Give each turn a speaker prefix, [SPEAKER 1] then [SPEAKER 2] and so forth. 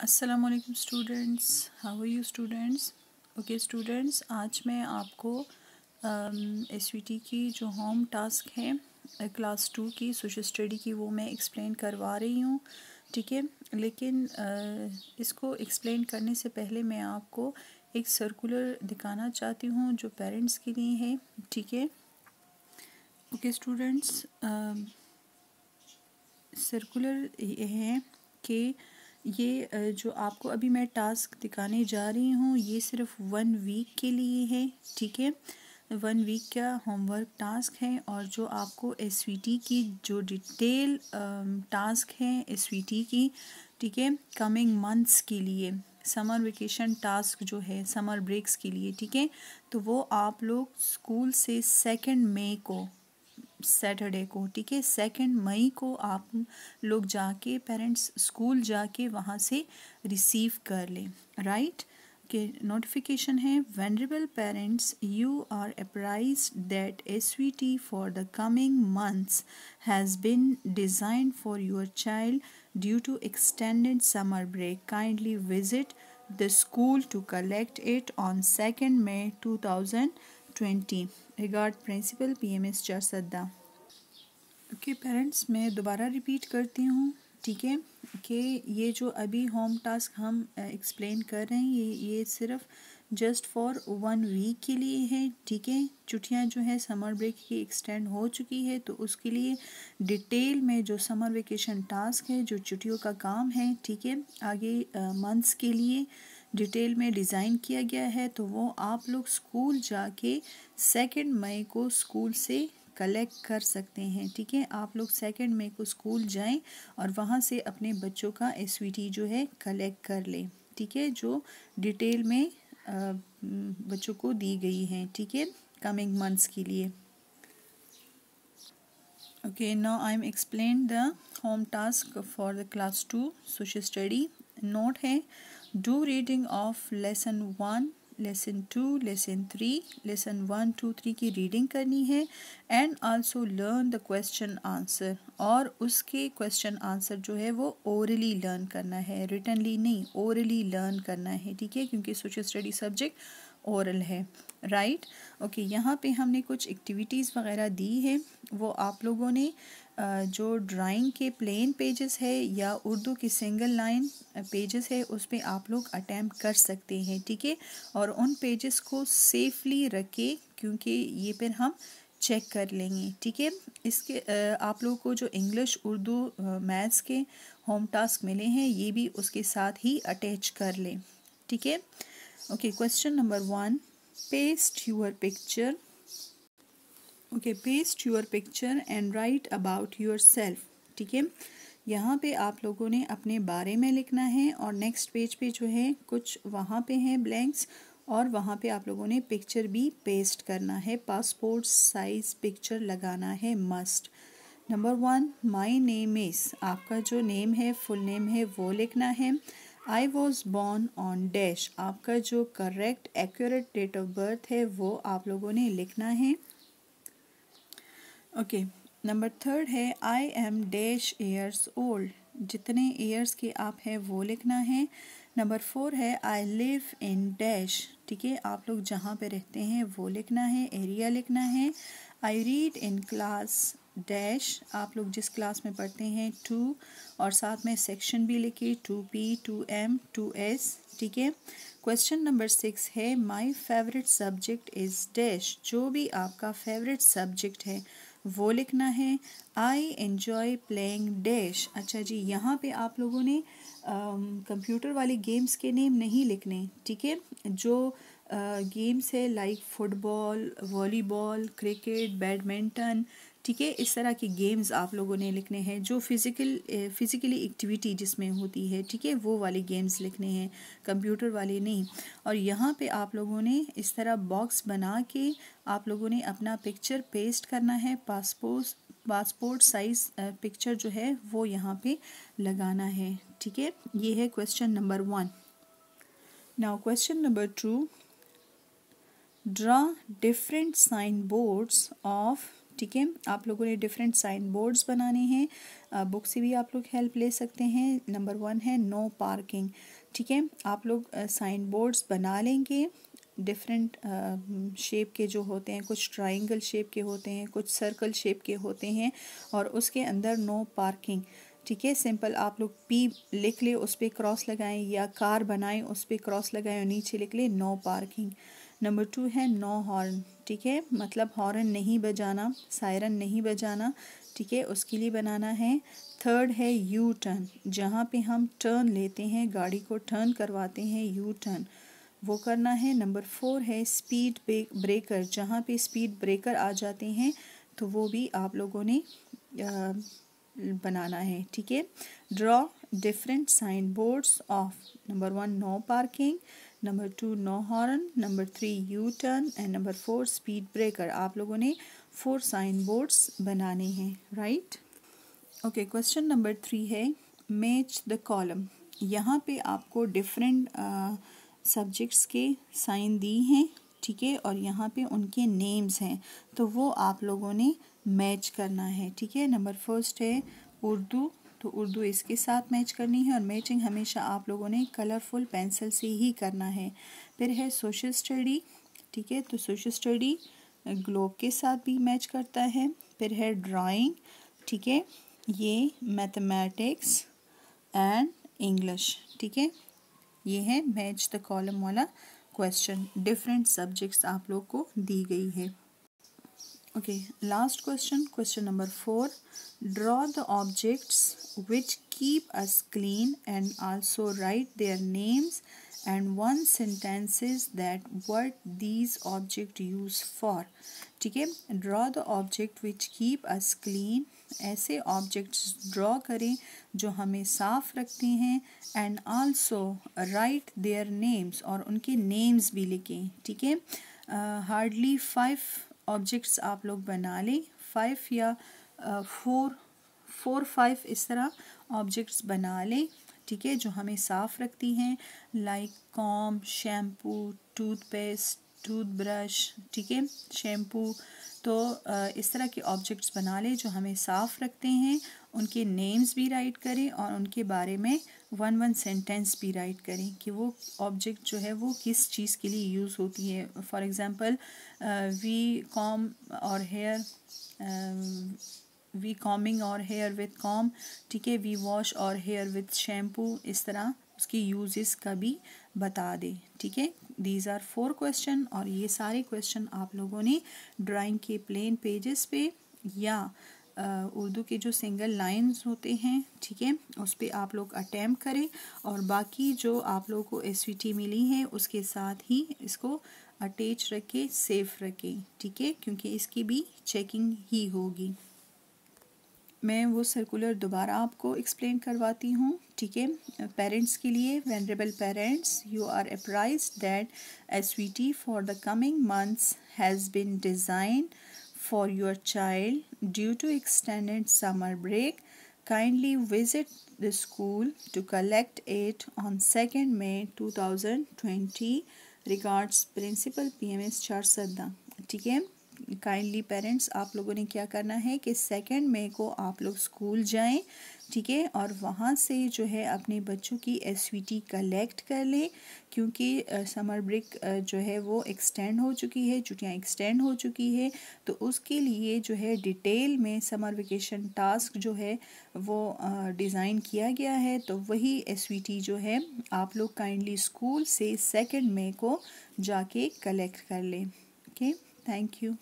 [SPEAKER 1] वालेकुम students how are you students okay students आज मैं आपको एस um, की जो होम टास्क है क्लास टू की सोशल स्टडी की वो मैं एक्सप्लेन करवा रही हूँ ठीक है? लेकिन uh, इसको एक्सप्लेन करने से पहले मैं आपको एक सर्कुलर दिखाना चाहती हूँ जो पेरेंट्स के लिए है ठीक है? ओके स्टूडेंट्स सर्कुलर ये है कि ये जो आपको अभी मैं टास्क दिखाने जा रही हूँ, ये सिर्फ़ वन वीक के लिए है, ठीक है? वन वीक का होमवर्क टास्क है और जो आपको एसवीटी की जो डिटेल टास्क है एस की, ठीक है? कमिंग मंथ्स के लिए, समर वेकेशन टास्क जो है, समर ब्रेक्स के लिए, ठीक है? तो वो आप लोग स्कूल से सेकेंड मई को सैटरडे को, ठीक है? सेकेंड मई को आप लोग जाके पेरेंट्स स्कूल जाके वहाँ से रिसीव कर लें राइट के नोटिफिकेशन है venerable parents you are apprise that S V T for the coming months has been design for your child due to extended summer break kindly visit the school to collect it on second May two thousand twenty regard principal okay parents मैं दोबारा repeat करती हूँ, ठीक है, कि ये जो अभी होम टास्क हम एक्सप्लेन कर रहे हैं, ये ये सिर्फ़ जस्ट फॉर वन वीक के लिए है, ठीक है, छुट्टियाँ जो है समर ब्रेक की एक्सटेंड हो चुकी है तो उसके लिए डिटेल में जो समर वेकेशन टास्क है, जो छुट्टियों का काम है, ठीक है, आगे मंथ्स के लिए डिटेल में डिज़ाइन किया गया है तो वो आप लोग स्कूल जाके सेकेंड मई को स्कूल से कलेक्ट कर सकते हैं, ठीक है? आप लोग सेकेंड मे को स्कूल जाएँ और वहाँ से अपने बच्चों का एसवीटी जो है कलेक्ट कर लें, ठीक है? जो डिटेल में बच्चों को दी गई हैं, ठीक है? कमिंग मंथ्स के लिए। Okay now I am explain the home task for the class two social study note है, do reading of lesson one lesson two lesson three lesson one two three की रीडिंग करनी है and also learn the question answer और उसके question answer जो है वो orally learn करना है रिटनली नहीं ओरली लर्न करना है, ठीक है? क्योंकि सोशल स्टडी सब्जेक्ट ओरल है राइट ओके यहाँ पे हमने कुछ एक्टिविटीज़ वगैरह दी है। वो आप लोगों ने जो ड्राइंग के प्लेन पेजेस है या उर्दू की सिंगल लाइन पेजेस है, उस पर आप लोग अटैम्प्ट कर सकते हैं, ठीक है? और उन पेजेस को सेफली रखें, क्योंकि ये फिर हम चेक कर लेंगे, ठीक है? इसके आप लोगों को जो इंग्लिश उर्दू मैथ्स के होम टास्क मिले हैं, ये भी उसके साथ ही अटैच कर लें, ठीक है? Okay question number one paste your picture okay paste your picture and write about yourself ठीक है? यहाँ पे आप लोगों ने अपने बारे में लिखना है और नेक्स्ट पेज पे जो है, कुछ वहाँ पे हैं ब्लैंक्स और वहाँ पे आप लोगों ने पिक्चर भी पेस्ट करना है। पासपोर्ट साइज़ पिक्चर लगाना है must number one my name is आपका जो नेम है फुल नेम है, वो लिखना है। I was born on dash आपका जो correct accurate date of birth है, वो आप लोगों ने लिखना है। ओके नंबर थर्ड है I am dash years old जितने ईयर्स के आप हैं, वो लिखना है। नंबर फोर है आई लिव इन डैश ठीक है, आप लोग जहाँ पे रहते हैं, वो लिखना है एरिया लिखना है। I read in class dash, आप लोग जिस क्लास में पढ़ते हैं, टू, और साथ में सेक्शन भी लिखिए, two P, two M, two S, ठीक है? क्वेश्चन नंबर सिक्स है my favourite subject is dash जो भी आपका फेवरेट सब्जेक्ट है, वो लिखना है। आई एन्जॉय प्लेइंग डैश अच्छा जी, यहाँ पे आप लोगों ने कंप्यूटर वाले गेम्स के नेम नहीं लिखने, ठीक है? जो गेम्स है like football volleyball cricket badminton ठीक है, इस तरह के गेम्स आप लोगों ने लिखने हैं, जो फ़िज़िकल फ़िज़िकली एक्टिविटी जिसमें होती है, ठीक है, वो वाले गेम्स लिखने हैं कंप्यूटर वाले नहीं। और यहाँ पे आप लोगों ने इस तरह बॉक्स बना के आप लोगों ने अपना पिक्चर पेस्ट करना है पासपोर्ट पासपोर्ट साइज़ पिक्चर जो है, वो यहाँ पे लगाना है, ठीक है। ये है question number one now question number two draw different sign boards of ठीक है। आप लोगों ने डिफरेंट साइन बोर्ड्स बनाने हैं। बुक से भी आप लोग हेल्प ले सकते हैं। नंबर वन है नो पार्किंग ठीक है। आप लोग साइन बोर्ड्स बना लेंगे। डिफरेंट शेप के जो होते हैं, कुछ ट्राइंगल शेप के होते हैं, कुछ सर्कल शेप के होते हैं और उसके अंदर नो पार्किंग ठीक है। सिंपल आप लोग पी लिख ले, उस पर क्रॉस लगाएँ या कार बनाएँ, उस पर क्रॉस लगाएँ और नीचे लिख ले नो पार्किंग नंबर टू है नो हॉर्न ठीक है? मतलब हॉर्न नहीं बजाना सायरन नहीं बजाना ठीक है? उसके लिए बनाना है। थर्ड है यू टर्न जहाँ पे हम टर्न लेते हैं गाड़ी को टर्न करवाते हैं यू टर्न वो करना है। नंबर फोर है स्पीड ब्रेकर जहाँ पे स्पीड ब्रेकर आ जाते हैं तो वो भी आप लोगों ने आ, बनाना है ठीक है? Draw different sign boards of number one no parking number two no horn number three U turn and number four speed breaker आप लोगों ने फोर साइन बोर्ड्स बनाने हैं right okay question number three है मैच द कॉलम यहाँ पे आपको different subjects के साइन दी हैं, ठीक है? और यहाँ पे उनके नेम्स हैं। तो वो आप लोगों ने मैच करना है, ठीक है? नंबर फ़र्स्ट है उर्दू तो उर्दू इसके साथ मैच करनी है और मैचिंग हमेशा आप लोगों ने कलरफुल पेंसिल से ही करना है। फिर है सोशल स्टडी ठीक है? तो सोशल स्टडी ग्लोब के साथ भी मैच करता है। फिर है ड्राइंग ठीक है? ये मैथमेटिक्स एंड इंग्लिश ठीक है? ये है मैच द कॉलम वाला क्वेश्चन डिफरेंट सब्जेक्ट्स आप लोग को दी गई है। Okay last question question number four draw the objects which keep us clean and also write their names and one sentences that what these object use for ठीक है? Draw the object which keep us clean ऐसे objects draw करें जो हमें साफ़ रखते हैं and also write their names और उनके नेम्स भी लिखें। ठीक है? हार्डली फाइव ऑब्जेक्ट्स आप लोग बना लें। फाइव या फोर फोर फाइव इस तरह ऑब्जेक्ट्स बना लें, ठीक है, जो हमें साफ़ रखती हैं like comb shampoo toothpaste toothbrush ठीक है? शैम्पू तो इस तरह के ऑब्जेक्ट्स बना लें जो हमें साफ़ रखते हैं, उनके नेम्स भी राइट करें और उनके बारे में वन वन सेंटेंस भी राइट करें कि वो ऑब्जेक्ट जो है वो किस चीज़ के लिए यूज़ होती है। For example we comb our hair we combing our hair with comb ठीक है? We wash our hair with shampoo इस तरह। उसकी यूजेस का भी बता दें, ठीक है? दीज आर फोर क्वेश्चन और ये सारे क्वेश्चन आप लोगों ने ड्राइंग के प्लेन पेजेस पे या उर्दू के जो सिंगल लाइंस होते हैं, ठीक है? उस पर आप लोग अटैम्प करें और बाकी जो आप लोगों को एसवीटी मिली है, उसके साथ ही इसको अटैच रखें सेफ़ रखें, ठीक है? क्योंकि इसकी भी चेकिंग ही होगी। मैं वो सर्कुलर दोबारा आपको एक्सप्लेन करवाती हूँ, ठीक है? पेरेंट्स के लिए venerable parents you are apprise that S V T for the coming months has been design for your child due to extended summer break kindly visit the school to collect it on second May two thousand twenty regards principal P M S चार सदा ठीक है? Kindly parents आप लोगों ने क्या करना है कि सेकेंड मे को आप लोग स्कूल जाएँ, ठीक है? और वहाँ से जो है अपने बच्चों की एस कलेक्ट कर लें, क्योंकि समर ब्रेक जो है वो एक्सटेंड हो चुकी है, छुट्टियाँ एक्सटेंड हो चुकी है तो उसके लिए जो है डिटेल में समर वेकेशन टास्क जो है वो डिज़ाइन किया गया है तो वही SVT जो है आप लोग काइंडली स्कूल से सेकेंड मे को जाके कलेक्ट कर लें ओके थैंक यू